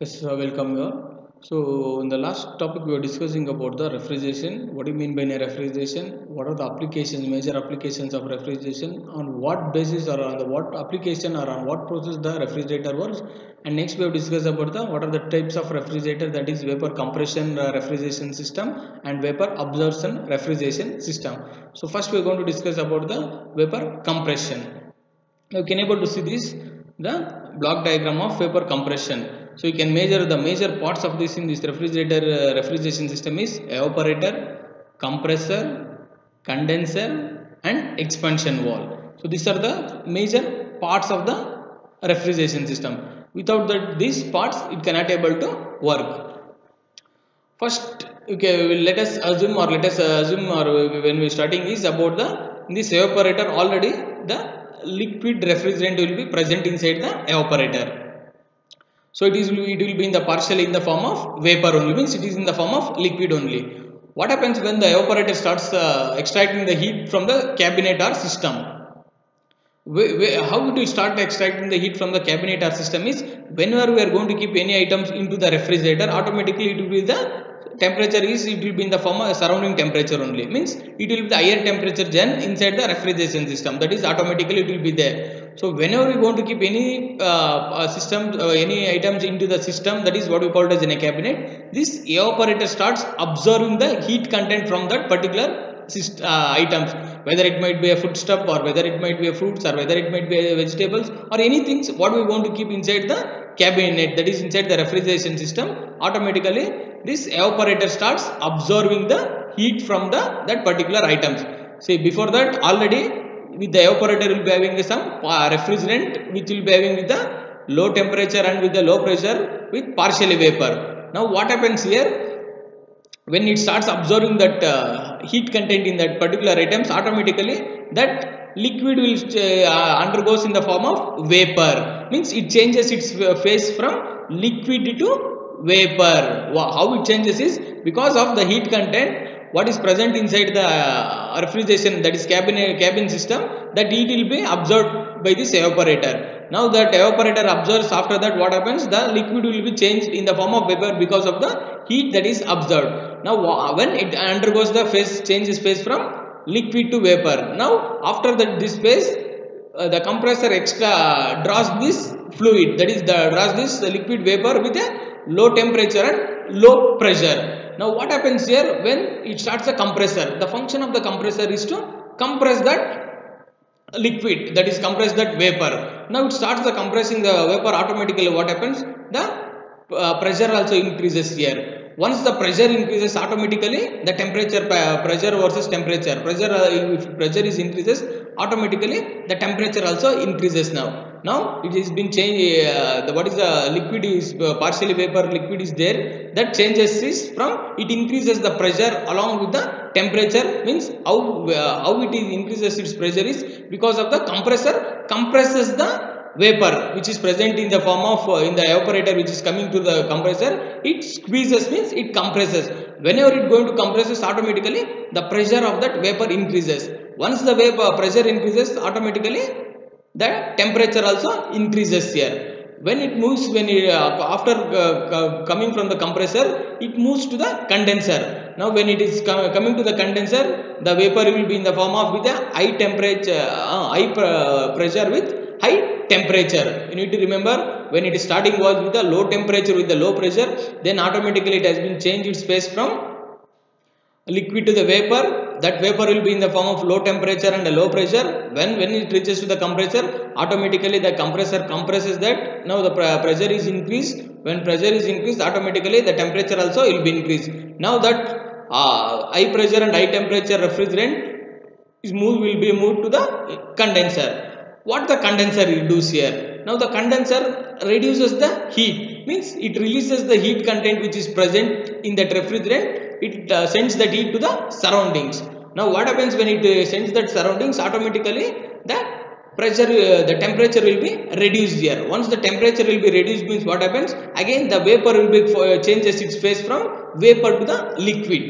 Yes, uh, welcome you all. So, in the last topic, we were discussing about the refrigeration. What do you mean by refrigeration? What are the applications, major applications of refrigeration? On what basis or on the what application or on what process the refrigerator works? And next, we have discussed about the what are the types of refrigerator that is vapor compression uh, refrigeration system and vapor absorption refrigeration system. So, first we are going to discuss about the vapor compression. Now, you can able to see this the block diagram of vapor compression so you can measure the major parts of this in this refrigerator uh, refrigeration system is evaporator compressor condenser and expansion valve so these are the major parts of the refrigeration system. Without that these parts it cannot able to work. First okay let us assume or let us assume or when we starting is about the this evaporator already the liquid refrigerant will be present inside the evaporator so it is it will be in the partially in the form of vapor only means it is in the form of liquid only. What happens when the evaporator starts uh, extracting the heat from the cabinet or system? How it will start extracting the heat from the cabinet or system is whenever we are going to keep any items into the refrigerator automatically it will be the temperature is it will be in the form of surrounding temperature only. Means it will be the higher temperature gen inside the refrigeration system. That is automatically it will be there so whenever we want to keep any uh, system uh, any items into the system that is what we call it as in a cabinet this evaporator starts absorbing the heat content from that particular uh, items. Whether it might be a food stuff or whether it might be a fruits or whether it might be vegetables or anything what we want to keep inside the cabinet that is inside the refrigeration system automatically this evaporator starts absorbing the heat from the that particular items. See before that already with the evaporator will be having some refrigerant which will be having with the low temperature and with the low pressure with partially vapor. Now what happens here? When it starts absorbing that uh, heat content in that particular items automatically that liquid will uh, undergoes in the form of vapor. Means it changes its phase from liquid to vapor. How it changes is because of the heat content what is present inside the uh, refrigeration that is cabin cabin system that heat will be absorbed by this evaporator. Now that evaporator absorbs after that what happens? The liquid will be changed in the form of vapor because of the heat that is absorbed. Now when it undergoes the phase changes phase from liquid to vapor. Now after that this phase uh, the compressor extra draws this fluid. That is the draws this liquid vapor with a low temperature and low pressure now what happens here when it starts a compressor? The function of the compressor is to compress that liquid that is compress that vapor. Now it starts the compressing the vapor automatically. What happens? The uh, pressure also increases here. Once the pressure increases automatically the temperature uh, pressure versus temperature. Pressure uh, if pressure is increases automatically the temperature also increases now now it has been changed uh, the what is the liquid is uh, partially vapor liquid is there. That changes is from it increases the pressure along with the temperature means how uh, how it is increases its pressure is because of the compressor compresses the vapor which is present in the form of uh, in the evaporator which is coming to the compressor. It squeezes means it compresses. Whenever it going to compresses automatically the pressure of that vapor increases. Once the vapor pressure increases automatically the temperature also increases here. When it moves when it, uh, after uh, coming from the compressor it moves to the condenser. Now when it is com coming to the condenser the vapor will be in the form of with a high temperature uh, high pr pressure with high temperature. You need to remember when it is starting was with a low temperature with the low pressure then automatically it has been changed its phase from liquid to the vapor. That vapor will be in the form of low temperature and a low pressure. When when it reaches to the compressor automatically the compressor compresses that. Now the pressure is increased. When pressure is increased automatically the temperature also will be increased. Now that uh, high pressure and high temperature refrigerant is moved will be moved to the condenser. What the condenser does here? Now the condenser reduces the heat. Means it releases the heat content which is present in that refrigerant it uh, sends that heat to the surroundings. Now what happens when it uh, sends that surroundings automatically the pressure uh, the temperature will be reduced here. Once the temperature will be reduced means what happens? Again the vapor will be changes its phase from vapor to the liquid.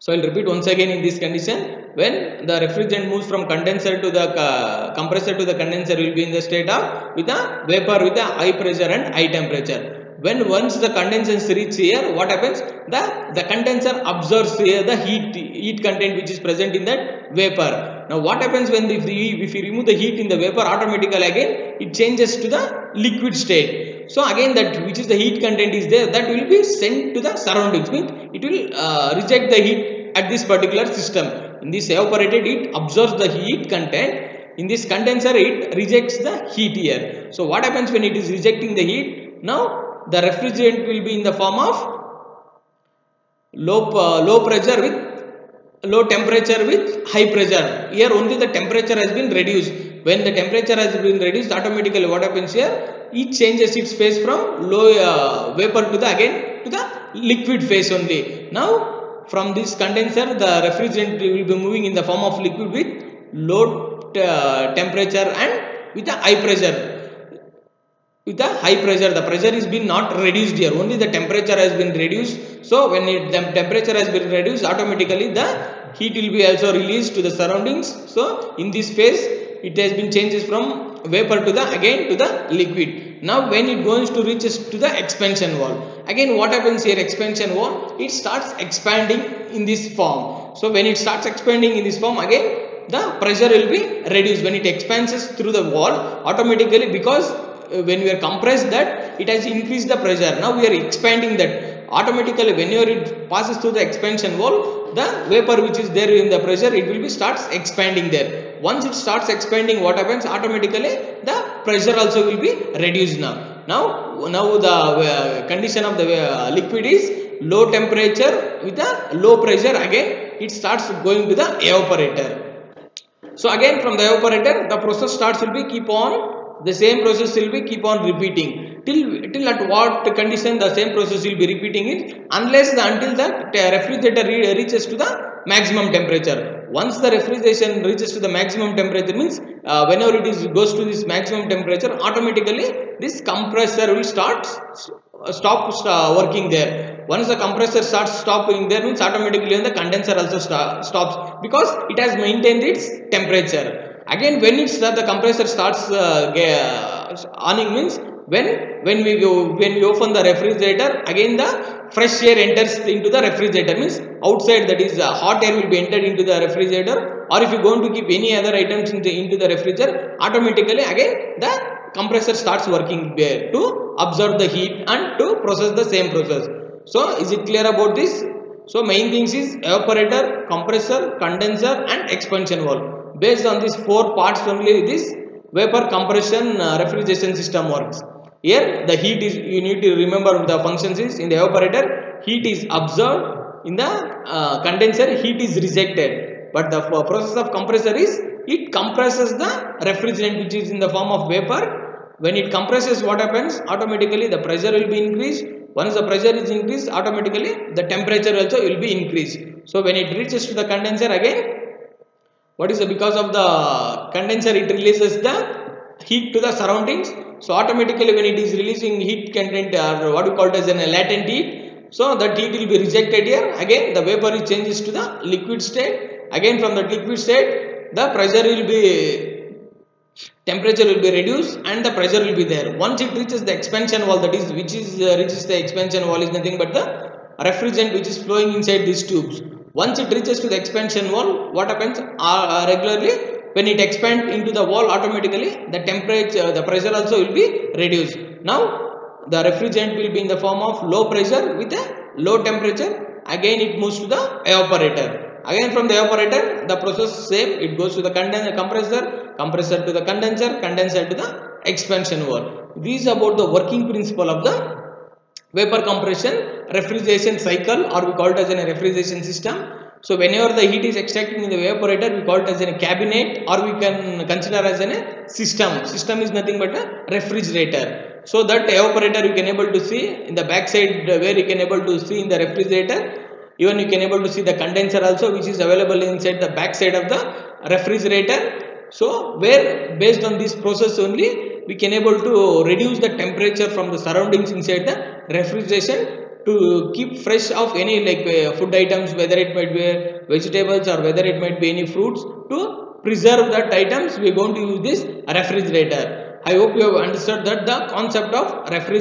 So i'll repeat once again in this condition. When the refrigerant moves from condenser to the uh, compressor to the condenser will be in the state of with a vapor with a high pressure and high temperature when once the condensers reach here what happens? The the condenser absorbs here the heat heat content which is present in that vapor. Now what happens when if, the, if you remove the heat in the vapor automatically again it changes to the liquid state. So again that which is the heat content is there that will be sent to the surroundings. Means it will uh, reject the heat at this particular system. In this evaporated it absorbs the heat content. In this condenser it rejects the heat here. So what happens when it is rejecting the heat? Now the refrigerant will be in the form of low uh, low pressure with low temperature with high pressure. Here only the temperature has been reduced. When the temperature has been reduced automatically what happens here? It changes its phase from low uh, vapor to the again to the liquid phase only. Now from this condenser the refrigerant will be moving in the form of liquid with low uh, temperature and with a high pressure with a high pressure the pressure is been not reduced here. Only the temperature has been reduced. So when it, the temperature has been reduced automatically the heat will be also released to the surroundings. So in this phase it has been changes from vapor to the again to the liquid. Now when it goes to reaches to the expansion valve again what happens here? Expansion valve it starts expanding in this form. So when it starts expanding in this form again the pressure will be reduced. When it expands through the valve automatically because when we are compressed that it has increased the pressure. Now we are expanding that. Automatically whenever it passes through the expansion valve the vapor which is there in the pressure it will be starts expanding there. Once it starts expanding what happens? Automatically the pressure also will be reduced now. Now now the uh, condition of the uh, liquid is low temperature with a low pressure. Again it starts going to the evaporator. So again from the evaporator the process starts will be keep on the same process will be keep on repeating. Till till at what condition the same process will be repeating it unless the until the refrigerator re reaches to the maximum temperature. Once the refrigeration reaches to the maximum temperature means uh, whenever it is goes to this maximum temperature automatically this compressor will start stop uh, working there. Once the compressor starts stopping there means automatically the condenser also st stops because it has maintained its temperature again when it's that the compressor starts uh, on means when when we go when we open the refrigerator again the fresh air enters into the refrigerator means outside that is uh, hot air will be entered into the refrigerator or if you going to keep any other items into, into the refrigerator automatically again the compressor starts working there to absorb the heat and to process the same process. So is it clear about this? So main things is evaporator compressor condenser and expansion valve based on these four parts only this vapor compression uh, refrigeration system works. Here the heat is you need to remember the functions is in the evaporator heat is absorbed in the uh, condenser heat is rejected. But the process of compressor is it compresses the refrigerant which is in the form of vapor. When it compresses what happens? Automatically the pressure will be increased. Once the pressure is increased automatically the temperature also will be increased. So when it reaches to the condenser again what is the because of the condenser it releases the heat to the surroundings. So automatically when it is releasing heat content or what we call it as a latent heat so that heat will be rejected here. Again the vapor is changes to the liquid state. Again from the liquid state the pressure will be temperature will be reduced and the pressure will be there. Once it reaches the expansion valve that is which is uh, reaches the expansion valve is nothing but the refrigerant which is flowing inside these tubes once it reaches to the expansion valve what happens? Uh, regularly when it expands into the valve automatically the temperature the pressure also will be reduced. Now the refrigerant will be in the form of low pressure with a low temperature. Again it moves to the evaporator. Again from the evaporator the process same. It goes to the condenser compressor compressor to the condenser condenser to the expansion valve. These about the working principle of the vapor compression refrigeration cycle or we call it as a refrigeration system. So whenever the heat is extracted in the evaporator we call it as a cabinet or we can consider as a system. System is nothing but a refrigerator. So that evaporator you can able to see in the back side where you can able to see in the refrigerator. Even you can able to see the condenser also which is available inside the back side of the refrigerator. So where based on this process only we can able to reduce the temperature from the surroundings inside the refrigeration to keep fresh of any like uh, food items whether it might be vegetables or whether it might be any fruits to preserve that items. We are going to use this refrigerator. I hope you have understood that the concept of refrigerator